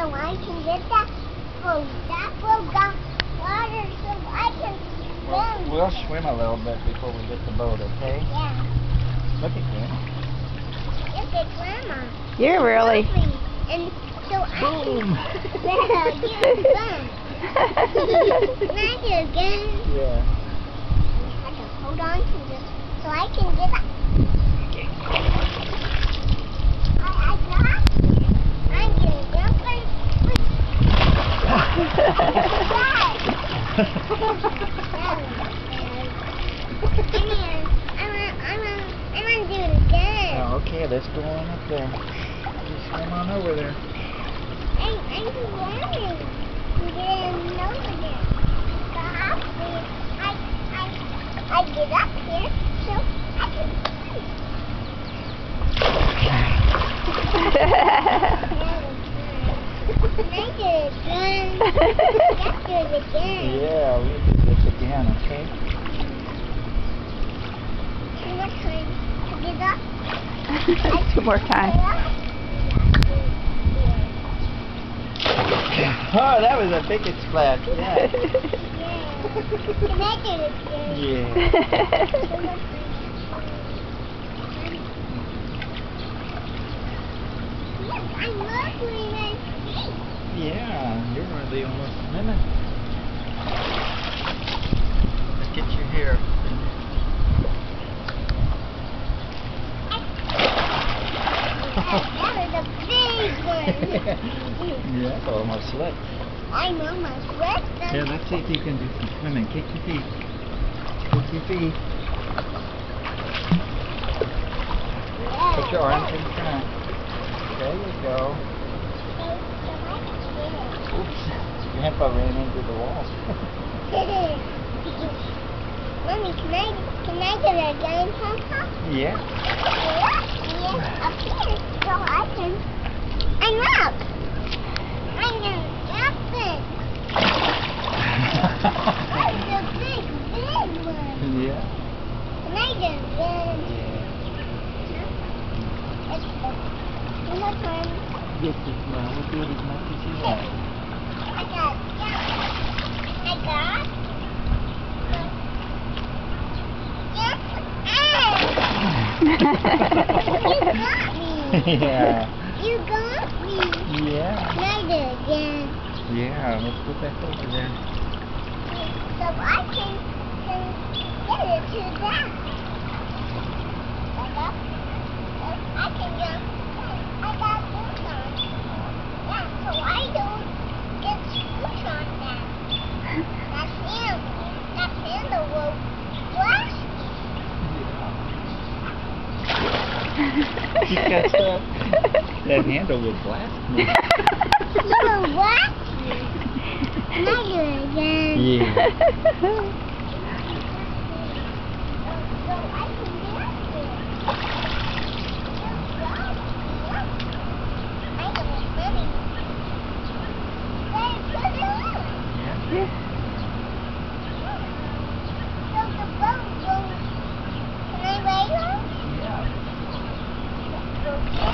so I can get that boat. That boat got water so I can swim. We'll swim a little bit before we get the boat, okay? Yeah. Look at Grandma. Look at Grandma. You're really. And so I Boom. can... Yeah, you're. Can I do it again? Yeah. I have to hold on to this so I can get up. I, I got it. I'm gonna jump and do it again. Oh, okay, let's go on up there. Just swim on over there. I'm, I'm learning to get in over there. So hopefully I, I, I get up here so I can Can I do it again? Let's do it again. Yeah, we'll do this again, okay? Two more times to get up. Two more times. Oh, that was the biggest splash. Yeah. Can I do it again? yeah. Two more times. Yes, I love my. Yeah, you're really almost swimming. Let's get your hair. That was a big one. yeah, almost slipped. I'm almost wet. Here, let's see if you can do some swimming. Kick your feet. Kick your feet. Put your arms in the front. There you go. Oops. Grandpa ran into the wall. Mommy, can I can I get a game, Papa? yeah. Yeah, up here, so I can. I'm up. I'm gonna jump it. That's a big, big one. yeah. Can I get it again? Yeah. It's the one more time. Yes, as well. We'll do it as much as you want. I got yeah. I got. Yes. you got me. yeah. You got me. Yeah. Can do it again? Yeah, let's go back over there. So I can, can get it to that. Like that. I can jump. I got boots on. Yeah, so I don't get boots on that. That handle, that handle will blast You catch that? That handle will blast me. You will blast me. I do again? Yeah. Oh.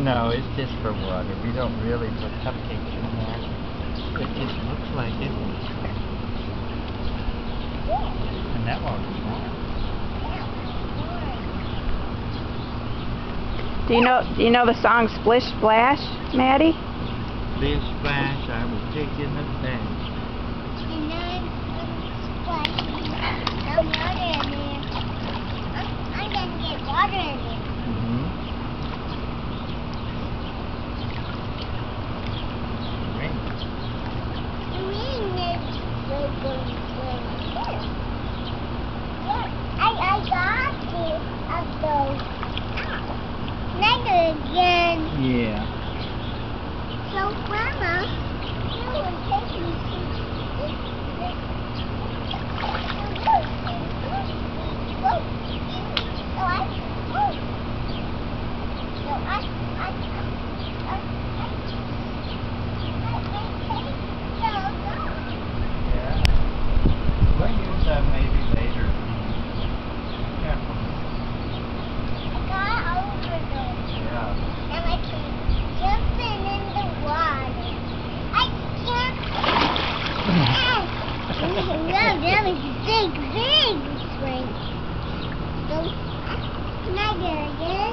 No, it's just for water. We don't really put cupcakes in there. It just looks like it. And that water's warm. Do you know do you know the song Splish Splash, Maddie? Splish splash, I was taking a dash. And then splashing some water in there. I'm, I'm gonna get water in there. Mm-hmm. Great. The rain is so good. Yeah, I, I got it of those. Can I do it again? Yeah. So, Grandma, you would take me to Yeah. We'll use that maybe later. Careful. Yeah. And I can jump in in the water. I can't. Wow, that was a big, big swing. So, can I get it again?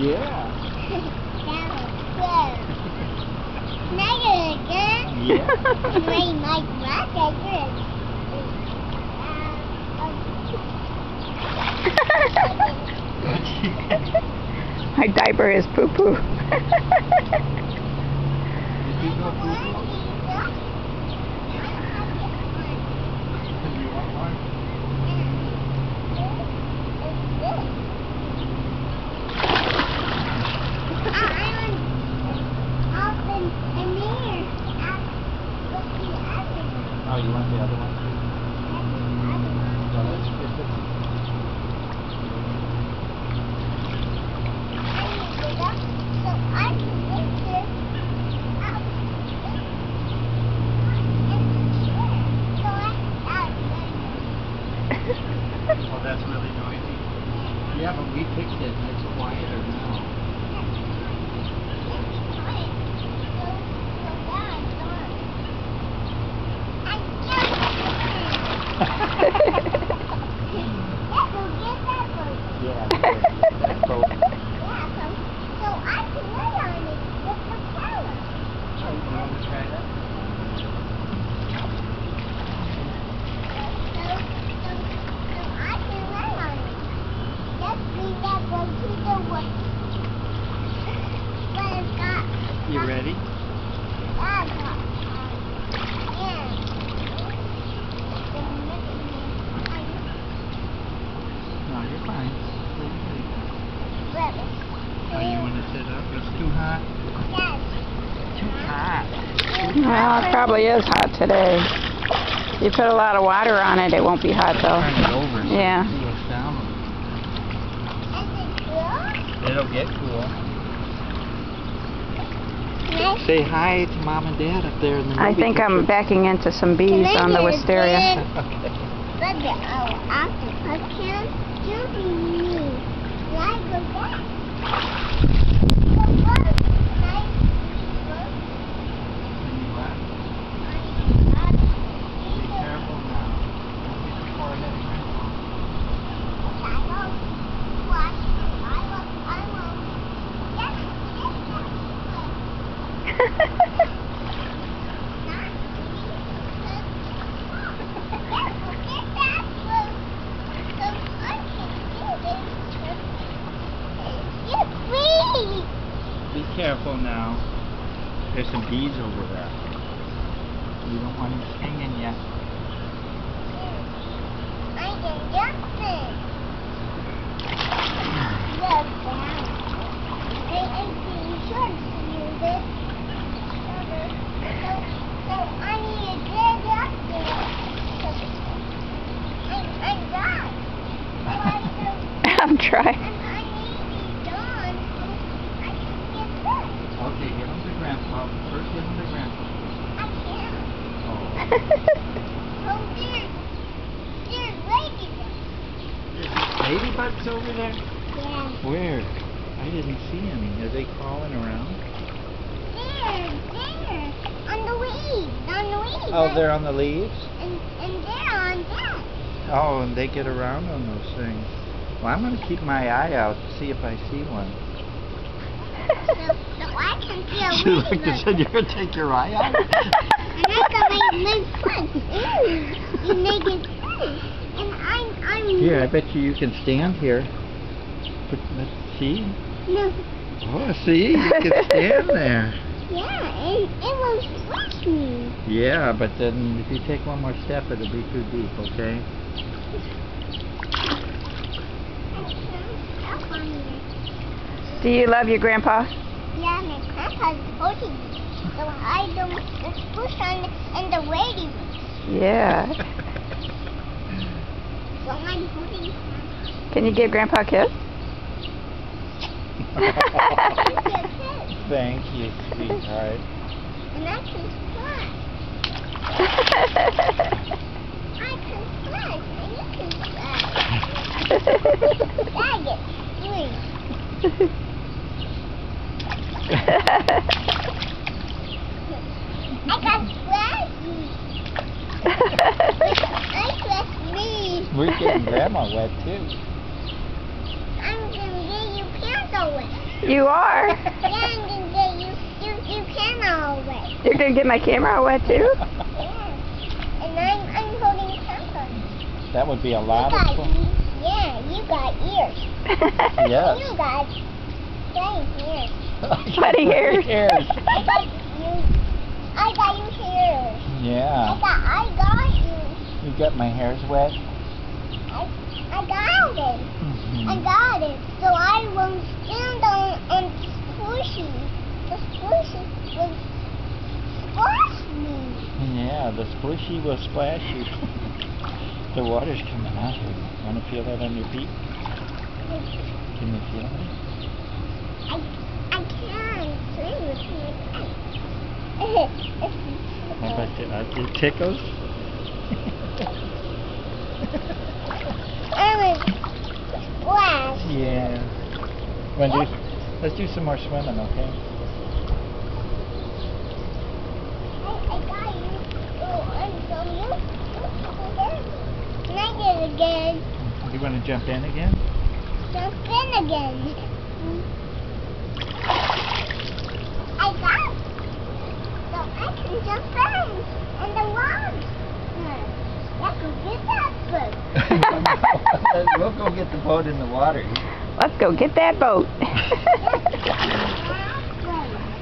got them all. So I, but that is. I will, I will. Yeah. Yeah. Rain like rocket. My diaper is you poo-poo? Do you want one? Oh, you want the other one? Well, let's get this. Oh, that's really noisy. Yeah, but we fixed it. It's quieter now. Yeah. That's both. Oh, you want to try that? You ready? No, you're fine. Oh, you want to sit up? It's too hot. Too hot. Well, it probably is hot today. You put a lot of water on it, it won't be hot though. Turn it over so Yeah. it cools down. It'll get cool. Say hi to mom and dad up there in the movie I think I'm backing into some bees Can I on the get a wisteria. big- okay. But the oh, octopus can do me. Can I go back? The first, can I first? Be careful now. Don't get your forehead crinkled. I will watch. I will. I will. Yes, yes, Be careful now. There's some bees over there. You don't want them stinging you. I'm trying. Okay, give them to Grandpa. First give them to Grandpa. Oh. Oh, there's, there's ladybugs. Ladybugs over there? Yeah. Where? I didn't see any. Are they crawling around? There, there. On the weeds, on the weeds. Oh, they're on the leaves? And, and they're on that. Oh, and they get around on those things. Well, I'm going to keep my eye out to see if I see one. So, so I can see a You looked and said you're going to take your eye out? and I got my my foot. Ew, you make it. And I'm I'm. Here, I bet you you can stand here. But, let's see. No, Oh, see? You can stand there. yeah, it it will squish me. Yeah, but then if you take one more step, it'll be too deep, okay? I can't step on it. Do you love your grandpa? Yeah, my grandpa's holding me, so I don't push on in the waiting room. Yeah. So I'm holding him. Can you give grandpa a kiss? Thank you, sweetheart. And I can fly. I can fly, and you can fly. Dad gets three. I got flashy. I me. We're getting grandma wet too. I'm gonna get you pants all wet. you are. Yeah, I'm gonna get you you you can all wet. You're gonna get my camera all wet too? Yeah. And I'm I'm holding tampons. That would be a You lot got of fun. yeah, you got ears. Yes. You got funny ears. Funny ears. Ears. I got you. I got you ears. I Yeah. got I got you. You got my hairs wet? I I got it. I got it. So I won't stand on on squishy. The squishy will squash me. Yeah, the squishy will splash you. the water's coming out here. Want to feel that on your feet? Can you feel it? I I can't swim with my How about? Uh, it tickles? I'm a splash. yeah. To do, let's do some more swimming, okay? I, I got you. Oh, and so you, Can I get it again? Do you want to jump in again? Jump in again. I got it. So I can jump in. And the water. I can get that boat. go get the boat in the water. Let's go get that boat.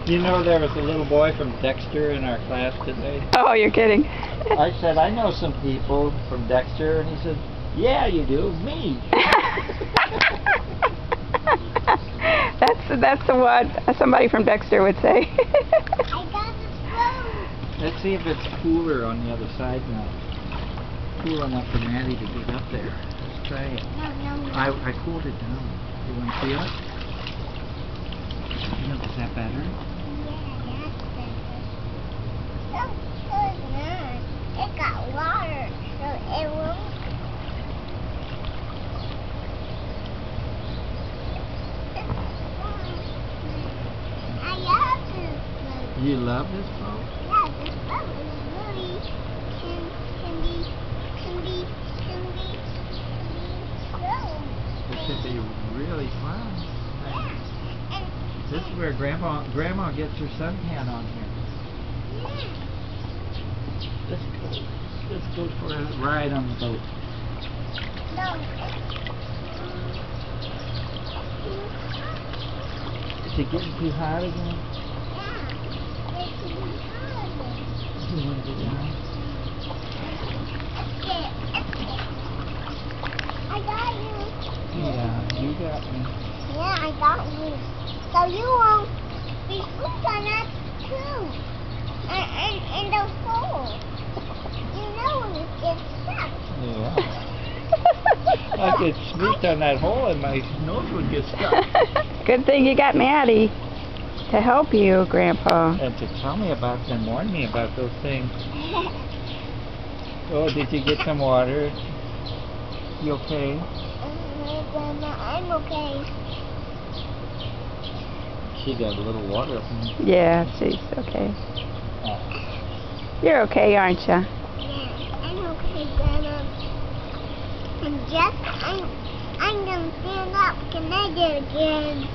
You know there was a little boy from Dexter in our class today? oh, you're kidding. I said, I know some people from Dexter, and he said, yeah, you do, me. that's that's the what somebody from Dexter would say. I got the boat. Let's see if it's cooler on the other side now. Cool enough for Maddie to get up there. It. No, no, no. I, I cooled it down. You want to feel it? Yeah, Is that better? Yeah, that's better. So good now. It got water, so it won't. I love this boat. You love this boat? Yeah, this boat is really can can be can be can be can be This should be really fun. Yeah, and This is where Grandma Grandma gets her suntan on here. yeah. Let's go. Let's go for a ride on the boat. No, Is it getting too hot again? yeah. It's hard. You want to get down? Okay, okay. I got you. Yeah, you got me. Yeah, I got you. So you won't be hooked on that too. And, and, and the hole. You know when it gets stuck. Yeah. I get smoothed on that hole and my nose would get stuck. Good thing you got Maddie to help you, Grandpa. And to tell me about them, warn me about those things. Oh, did you get some water? You okay? Grandma, I'm okay. She got a little water. Yeah, she's okay. Oh. You're okay, aren't you? Yeah, I'm okay, Grandma. I'm just, I'm, I'm gonna stand up. Can I do it again?